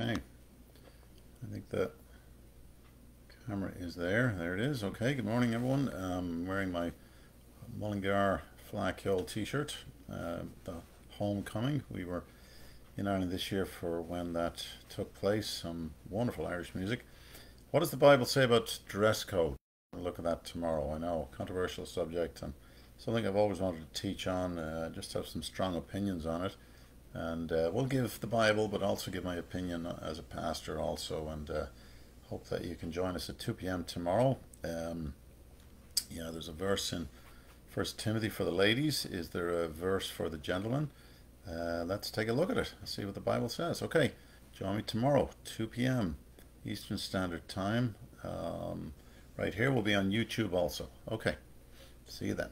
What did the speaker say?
Okay. I think the camera is there. There it is. Okay, good morning everyone. I'm wearing my Mullingar Fleadh Cheoil t-shirt. Uh, the homecoming. We were in Ireland this year for when that took place. Some wonderful Irish music. What does the Bible say about dress code? We'll look at that tomorrow. I know, controversial subject and something I've always wanted to teach on. Uh, just have some strong opinions on it and uh, we'll give the Bible, but also give my opinion as a pastor also, and uh, hope that you can join us at 2 p.m. tomorrow. Um, yeah, there's a verse in First Timothy for the ladies. Is there a verse for the gentlemen? Uh, let's take a look at it. See what the Bible says. Okay, join me tomorrow, 2 p.m. Eastern Standard Time. Um, right here, we'll be on YouTube also. Okay, see you then.